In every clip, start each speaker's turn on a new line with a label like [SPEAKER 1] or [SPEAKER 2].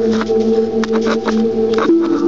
[SPEAKER 1] Thank you.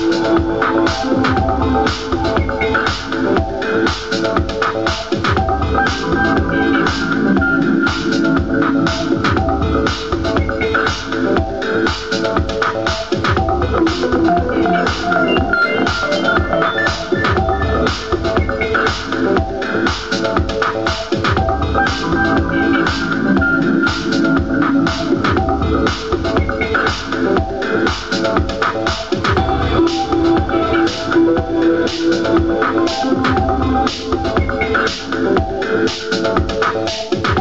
[SPEAKER 1] Música Thank you.